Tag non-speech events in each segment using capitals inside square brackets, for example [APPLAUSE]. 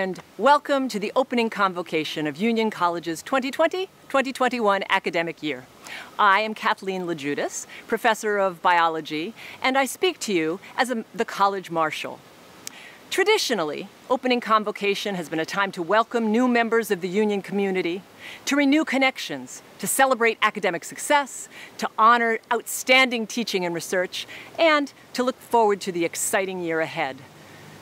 And welcome to the opening convocation of Union College's 2020-2021 academic year. I am Kathleen LoGiudice, professor of biology, and I speak to you as a, the college marshal. Traditionally, opening convocation has been a time to welcome new members of the union community, to renew connections, to celebrate academic success, to honor outstanding teaching and research, and to look forward to the exciting year ahead.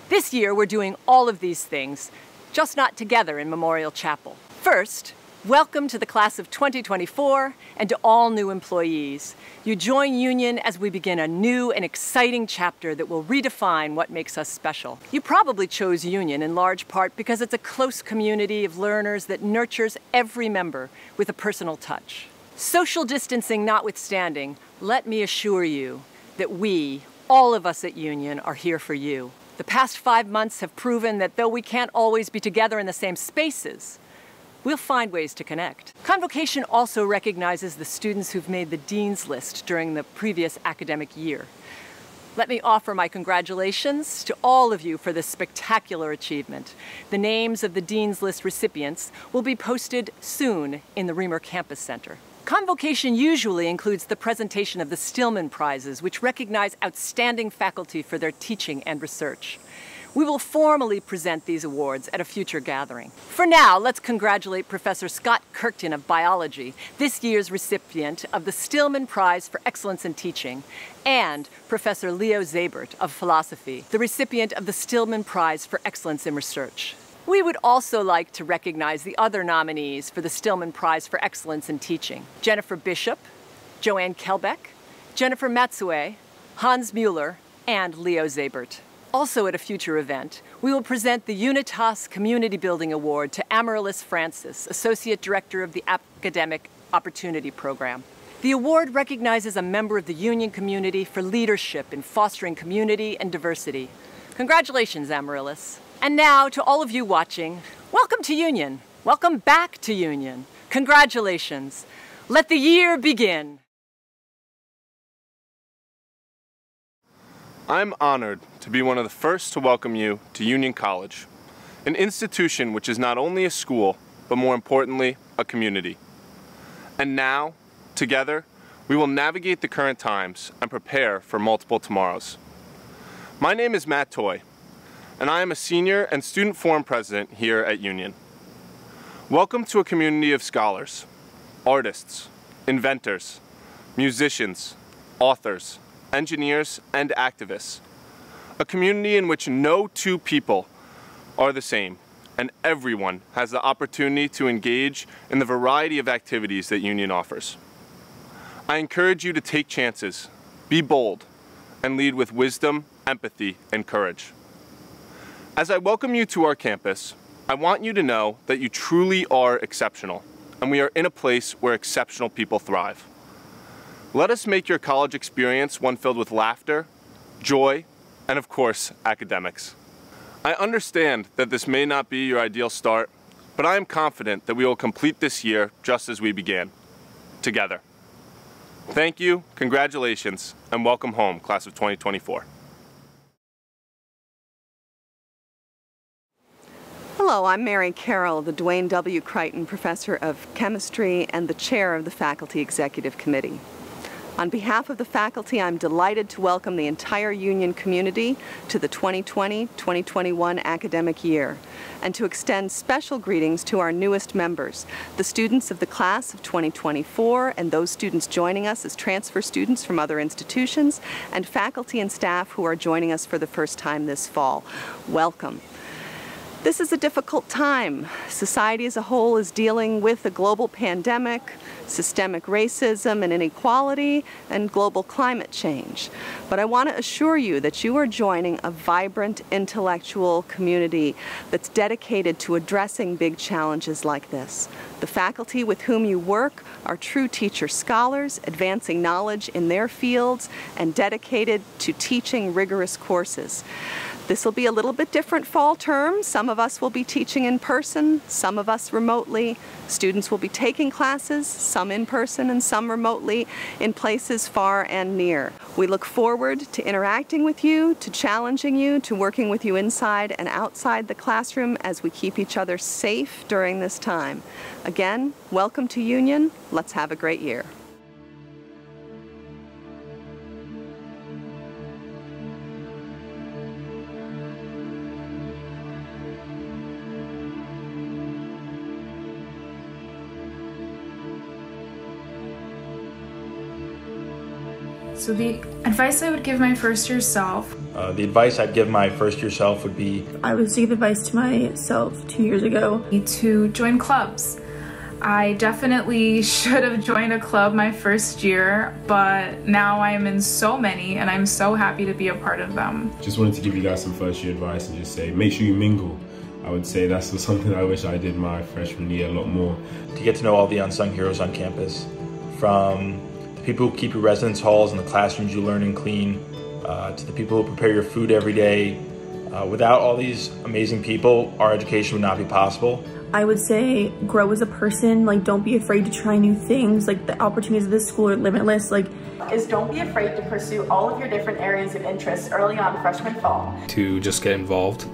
This year, we're doing all of these things, just not together in Memorial Chapel. First, welcome to the class of 2024 and to all new employees. You join Union as we begin a new and exciting chapter that will redefine what makes us special. You probably chose Union in large part because it's a close community of learners that nurtures every member with a personal touch. Social distancing notwithstanding, let me assure you that we, all of us at Union, are here for you. The past five months have proven that though we can't always be together in the same spaces, we'll find ways to connect. Convocation also recognizes the students who've made the Dean's List during the previous academic year. Let me offer my congratulations to all of you for this spectacular achievement. The names of the Dean's List recipients will be posted soon in the Reamer Campus Center. Convocation usually includes the presentation of the Stillman Prizes, which recognize outstanding faculty for their teaching and research. We will formally present these awards at a future gathering. For now, let's congratulate Professor Scott Kirkton of Biology, this year's recipient of the Stillman Prize for Excellence in Teaching, and Professor Leo Zaibert of Philosophy, the recipient of the Stillman Prize for Excellence in Research. We would also like to recognize the other nominees for the Stillman Prize for Excellence in Teaching. Jennifer Bishop, Joanne Kehlbeck, Jennifer Matsue, Hans Mueller, and Leo Zaibert. Also at a future event, we will present the Unitas Community Building Award to Amaryllis Francis, Associate Director of the Academic Opportunity Program. The award recognizes a member of the union community for leadership in fostering community and diversity. Congratulations, Amaryllis. And now, to all of you watching, welcome to Union. Welcome back to Union. Congratulations. Let the year begin. I'm honored to be one of the first to welcome you to Union College, an institution which is not only a school, but more importantly, a community. And now, together, we will navigate the current times and prepare for multiple tomorrows. My name is Matt Toy, and I am a senior and student forum president here at Union. Welcome to a community of scholars, artists, inventors, musicians, authors, engineers, and activists. A community in which no two people are the same, and everyone has the opportunity to engage in the variety of activities that Union offers. I encourage you to take chances, be bold, and lead with wisdom, empathy, and courage. As I welcome you to our campus, I want you to know that you truly are exceptional, and we are in a place where exceptional people thrive. Let us make your college experience one filled with laughter, joy, and of course, academics. I understand that this may not be your ideal start, but I am confident that we will complete this year just as we began, together. Thank you, congratulations, and welcome home, class of 2024. Hello, I'm Mary Carroll, the Dwayne W. Crichton Professor of Chemistry and the Chair of the Faculty Executive Committee. On behalf of the faculty, I'm delighted to welcome the entire union community to the 2020-2021 academic year and to extend special greetings to our newest members, the students of the class of 2024 and those students joining us as transfer students from other institutions and faculty and staff who are joining us for the first time this fall. Welcome. This is a difficult time. Society as a whole is dealing with a global pandemic, systemic racism and inequality, and global climate change. But I want to assure you that you are joining a vibrant intellectual community that's dedicated to addressing big challenges like this. The faculty with whom you work are true teacher scholars, advancing knowledge in their fields and dedicated to teaching rigorous courses. This will be a little bit different fall term. Some of us will be teaching in person, some of us remotely. Students will be taking classes, some in person and some remotely, in places far and near. We look forward to interacting with you, to challenging you, to working with you inside and outside the classroom as we keep each other safe during this time. Again, welcome to Union. Let's have a great year. So the advice I would give my first year self. Uh, the advice I'd give my first year self would be I would give advice to myself two years ago to join clubs. I definitely [LAUGHS] should have joined a club my first year, but now I am in so many and I'm so happy to be a part of them. Just wanted to give you guys some first year advice and just say make sure you mingle. I would say that's [LAUGHS] something I wish I did my freshman year a lot more. To get to know all the unsung heroes on campus, from people who keep your residence halls and the classrooms you learn and clean, uh, to the people who prepare your food every day. Uh, without all these amazing people, our education would not be possible. I would say grow as a person, like don't be afraid to try new things, like the opportunities of this school are limitless, like is don't be afraid to pursue all of your different areas of interest early on freshman fall. To just get involved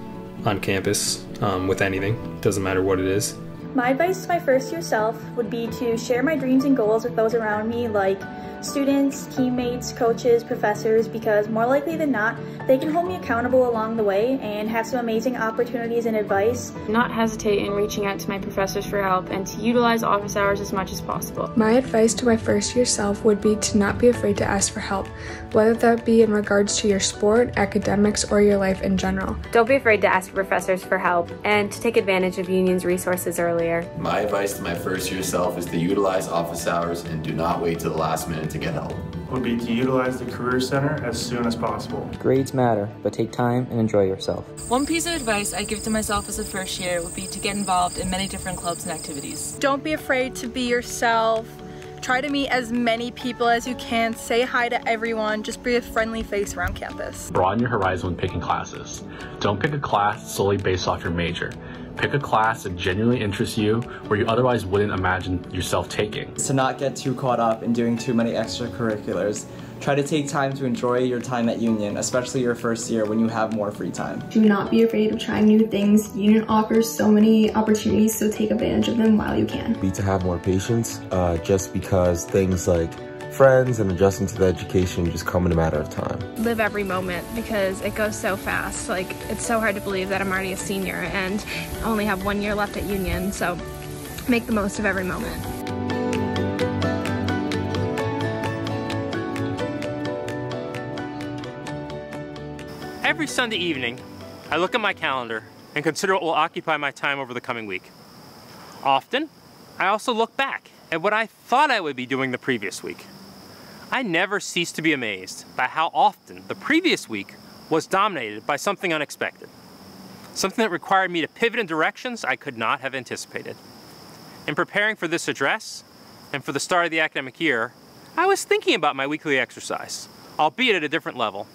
on campus um, with anything, doesn't matter what it is. My advice to my first year self would be to share my dreams and goals with those around me, like students, teammates, coaches, professors, because more likely than not, they can hold me accountable along the way and have some amazing opportunities and advice. Not hesitate in reaching out to my professors for help and to utilize office hours as much as possible. My advice to my first year self would be to not be afraid to ask for help, whether that be in regards to your sport, academics, or your life in general. Don't be afraid to ask professors for help and to take advantage of Union's resources earlier. My advice to my first year self is to utilize office hours and do not wait to the last minute to get help. Would be to utilize the Career Center as soon as possible. Grades matter, but take time and enjoy yourself. One piece of advice I give to myself as a first year would be to get involved in many different clubs and activities. Don't be afraid to be yourself. Try to meet as many people as you can. Say hi to everyone. Just be a friendly face around campus. Broaden your horizon when picking classes. Don't pick a class solely based off your major. Pick a class that genuinely interests you where you otherwise wouldn't imagine yourself taking. To not get too caught up in doing too many extracurriculars. Try to take time to enjoy your time at Union, especially your first year when you have more free time. Do not be afraid of trying new things. Union offers so many opportunities, so take advantage of them while you can. Be to have more patience, uh, just because things like friends and adjusting to the education just come in a matter of time. Live every moment because it goes so fast. Like, it's so hard to believe that I'm already a senior and only have one year left at Union, so make the most of every moment. Every Sunday evening, I look at my calendar and consider what will occupy my time over the coming week. Often, I also look back at what I thought I would be doing the previous week. I never cease to be amazed by how often the previous week was dominated by something unexpected. Something that required me to pivot in directions I could not have anticipated. In preparing for this address, and for the start of the academic year, I was thinking about my weekly exercise, albeit at a different level.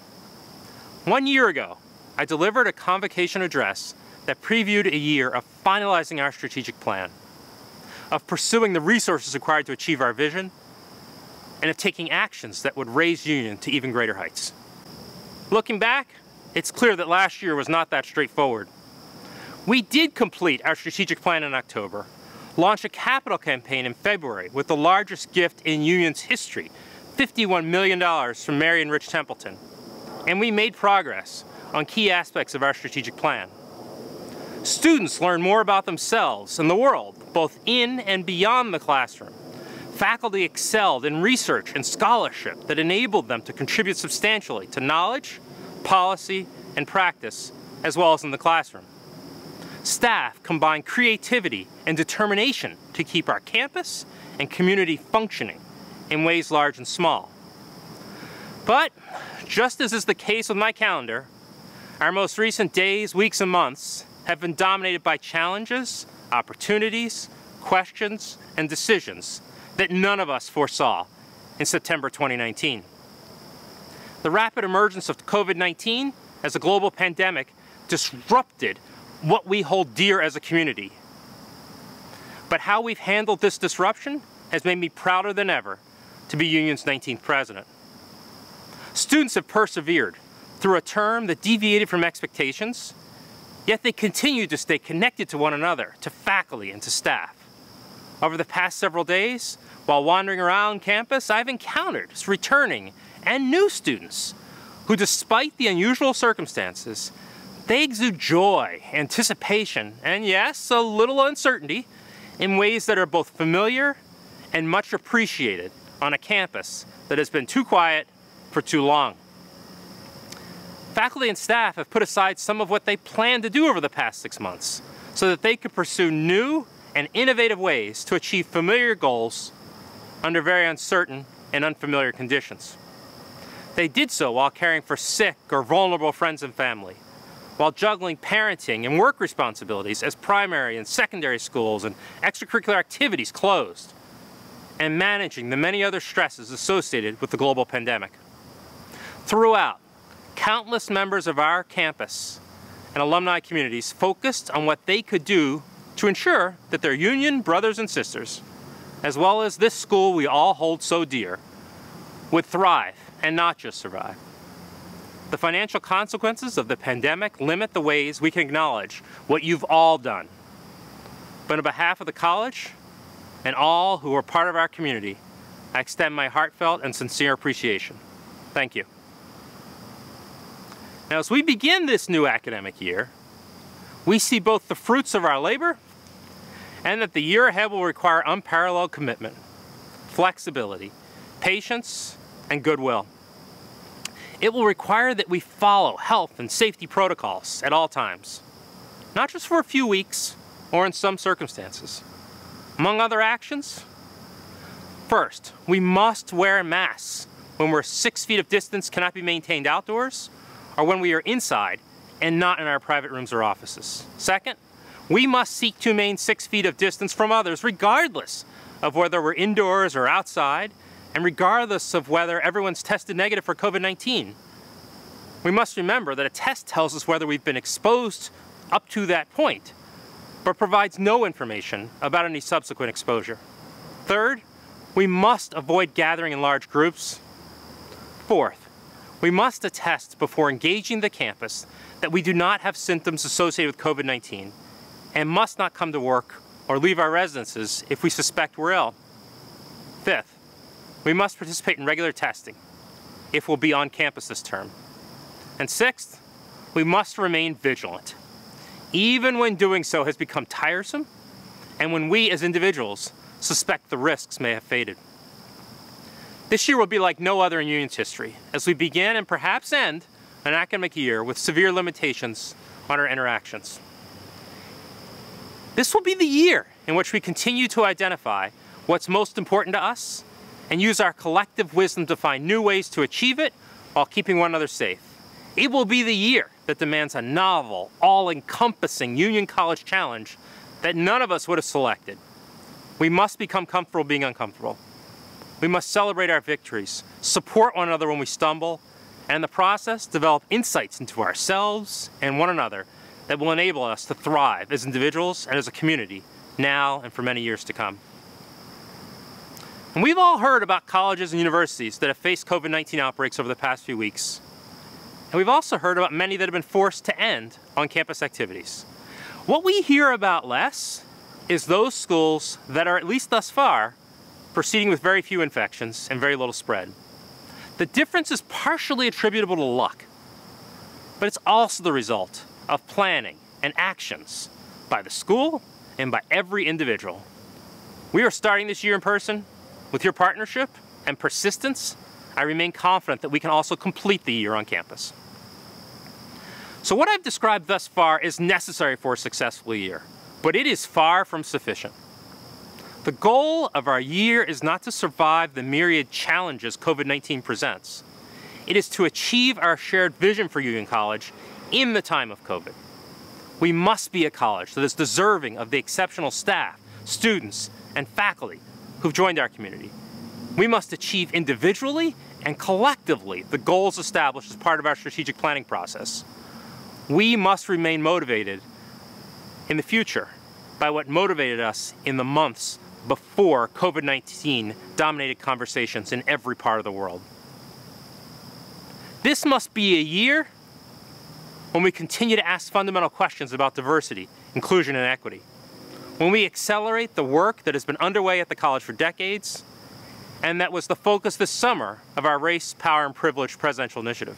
One year ago, I delivered a convocation address that previewed a year of finalizing our strategic plan, of pursuing the resources required to achieve our vision, and of taking actions that would raise Union to even greater heights. Looking back, it's clear that last year was not that straightforward. We did complete our strategic plan in October, launch a capital campaign in February with the largest gift in Union's history, $51 million from Mary and Rich Templeton, and we made progress on key aspects of our strategic plan. Students learn more about themselves and the world, both in and beyond the classroom. Faculty excelled in research and scholarship that enabled them to contribute substantially to knowledge, policy, and practice, as well as in the classroom. Staff combined creativity and determination to keep our campus and community functioning in ways large and small. But just as is the case with my calendar, our most recent days, weeks, and months have been dominated by challenges, opportunities, questions, and decisions that none of us foresaw in September 2019. The rapid emergence of COVID-19 as a global pandemic disrupted what we hold dear as a community, But how we've handled this disruption has made me prouder than ever to be Union's 19th president. Students have persevered through a term that deviated from expectations, yet they continued to stay connected to one another, to faculty, and to staff. Over the past several days, while wandering around campus, I've encountered returning and new students who, despite the unusual circumstances, they exude joy, anticipation, and yes, a little uncertainty in ways that are both familiar and much appreciated on a campus that has been too quiet for too long. Faculty and staff have put aside some of what they planned to do over the past six months so that they could pursue new and innovative ways to achieve familiar goals under very uncertain and unfamiliar conditions. They did so while caring for sick or vulnerable friends and family, while juggling parenting and work responsibilities as primary and secondary schools and extracurricular activities closed, and managing the many other stresses associated with the global pandemic. Throughout, countless members of our campus and alumni communities focused on what they could do to ensure that their union brothers and sisters, as well as this school we all hold so dear, would thrive and not just survive. The financial consequences of the pandemic limit the ways we can acknowledge what you've all done. But on behalf of the college and all who are part of our community, I extend my heartfelt and sincere appreciation. Thank you. Now, as we begin this new academic year, we see both the fruits of our labor and that the year ahead will require unparalleled commitment, flexibility, patience, and goodwill. It will require that we follow health and safety protocols at all times, not just for a few weeks or in some circumstances. Among other actions, first, we must wear masks when we're six feet of distance cannot be maintained outdoors or when we are inside and not in our private rooms or offices. Second, we must seek to maintain six feet of distance from others regardless of whether we're indoors or outside and regardless of whether everyone's tested negative for COVID-19. We must remember that a test tells us whether we've been exposed up to that point, but provides no information about any subsequent exposure. Third, we must avoid gathering in large groups. Fourth, we must attest before engaging the campus that we do not have symptoms associated with COVID-19 and must not come to work or leave our residences if we suspect we're ill. Fifth, we must participate in regular testing if we'll be on campus this term. And sixth, we must remain vigilant, even when doing so has become tiresome and when we as individuals suspect the risks may have faded. This year will be like no other in Union's history as we begin and perhaps end an academic year with severe limitations on our interactions. This will be the year in which we continue to identify what's most important to us and use our collective wisdom to find new ways to achieve it while keeping one another safe. It will be the year that demands a novel, all-encompassing Union College challenge that none of us would have selected. We must become comfortable being uncomfortable. We must celebrate our victories, support one another when we stumble, and in the process, develop insights into ourselves and one another that will enable us to thrive as individuals and as a community now and for many years to come. And we've all heard about colleges and universities that have faced COVID-19 outbreaks over the past few weeks. And we've also heard about many that have been forced to end on-campus activities. What we hear about less is those schools that are, at least thus far, proceeding with very few infections and very little spread. The difference is partially attributable to luck, but it's also the result of planning and actions by the school and by every individual. We are starting this year in person, with your partnership and persistence, I remain confident that we can also complete the year on campus. So what I've described thus far is necessary for a successful year, but it is far from sufficient. The goal of our year is not to survive the myriad challenges COVID-19 presents. It is to achieve our shared vision for Union College in the time of COVID. We must be a college that is deserving of the exceptional staff, students, and faculty who've joined our community. We must achieve individually and collectively the goals established as part of our strategic planning process. We must remain motivated in the future by what motivated us in the months before COVID-19 dominated conversations in every part of the world. This must be a year when we continue to ask fundamental questions about diversity, inclusion, and equity. When we accelerate the work that has been underway at the college for decades, and that was the focus this summer of our Race, Power, and Privilege presidential initiative.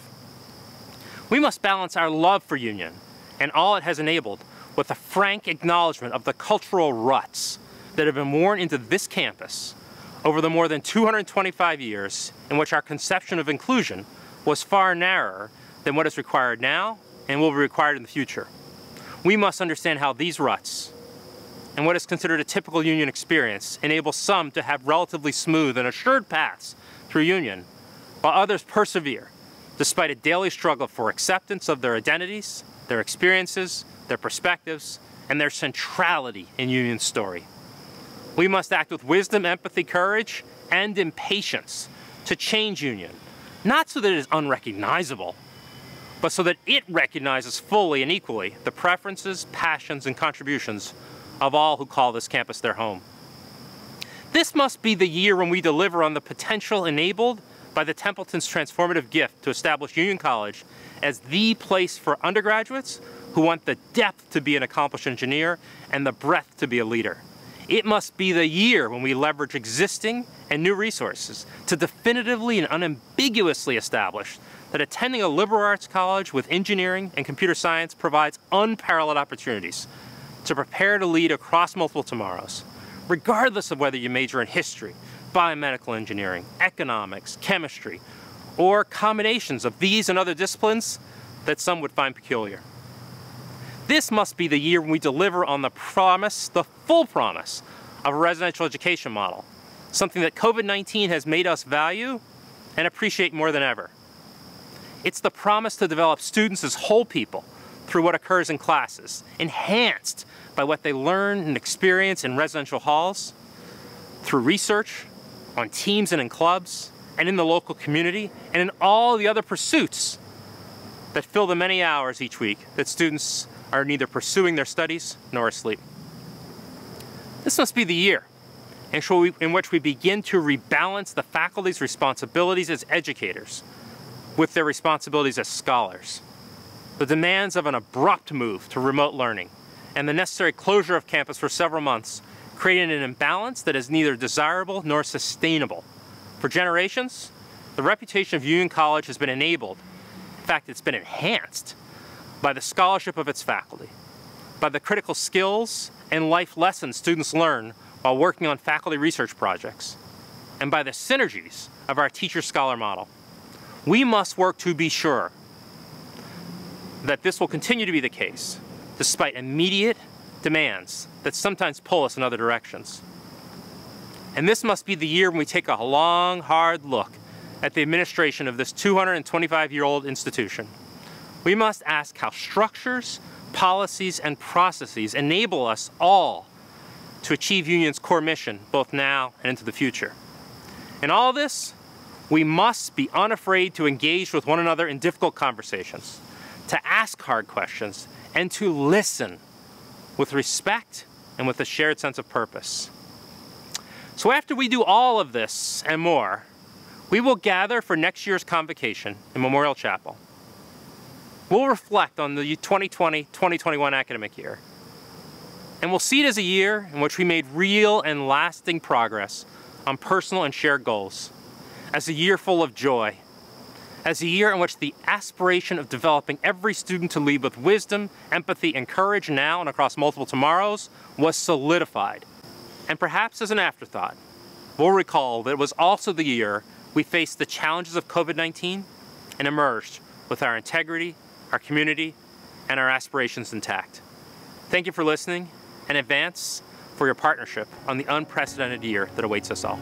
We must balance our love for union and all it has enabled with a frank acknowledgement of the cultural ruts that have been worn into this campus over the more than 225 years in which our conception of inclusion was far narrower than what is required now and will be required in the future. We must understand how these ruts and what is considered a typical union experience enable some to have relatively smooth and assured paths through union, while others persevere despite a daily struggle for acceptance of their identities, their experiences, their perspectives, and their centrality in union's story. We must act with wisdom, empathy, courage, and impatience to change union, not so that it is unrecognizable, but so that it recognizes fully and equally the preferences, passions, and contributions of all who call this campus their home. This must be the year when we deliver on the potential enabled by the Templeton's transformative gift to establish Union College as the place for undergraduates who want the depth to be an accomplished engineer and the breadth to be a leader. It must be the year when we leverage existing and new resources to definitively and unambiguously establish that attending a liberal arts college with engineering and computer science provides unparalleled opportunities to prepare to lead across multiple tomorrows, regardless of whether you major in history, biomedical engineering, economics, chemistry, or combinations of these and other disciplines that some would find peculiar. This must be the year when we deliver on the promise, the full promise, of a residential education model, something that COVID-19 has made us value and appreciate more than ever. It's the promise to develop students as whole people through what occurs in classes, enhanced by what they learn and experience in residential halls, through research, on teams and in clubs, and in the local community, and in all the other pursuits that fill the many hours each week that students are neither pursuing their studies nor asleep. This must be the year in which we begin to rebalance the faculty's responsibilities as educators with their responsibilities as scholars. The demands of an abrupt move to remote learning and the necessary closure of campus for several months created an imbalance that is neither desirable nor sustainable. For generations, the reputation of Union College has been enabled, in fact, it's been enhanced, by the scholarship of its faculty, by the critical skills and life lessons students learn while working on faculty research projects, and by the synergies of our teacher-scholar model. We must work to be sure that this will continue to be the case, despite immediate demands that sometimes pull us in other directions. And this must be the year when we take a long, hard look at the administration of this 225-year-old institution. We must ask how structures, policies, and processes enable us all to achieve Union's core mission, both now and into the future. In all this, we must be unafraid to engage with one another in difficult conversations, to ask hard questions, and to listen with respect and with a shared sense of purpose. So after we do all of this and more, we will gather for next year's convocation in Memorial Chapel. We'll reflect on the 2020-2021 academic year. And we'll see it as a year in which we made real and lasting progress on personal and shared goals. As a year full of joy, as a year in which the aspiration of developing every student to lead with wisdom, empathy, and courage now and across multiple tomorrows was solidified. And perhaps as an afterthought, we'll recall that it was also the year we faced the challenges of COVID-19 and emerged with our integrity, our community, and our aspirations intact. Thank you for listening and advance for your partnership on the unprecedented year that awaits us all.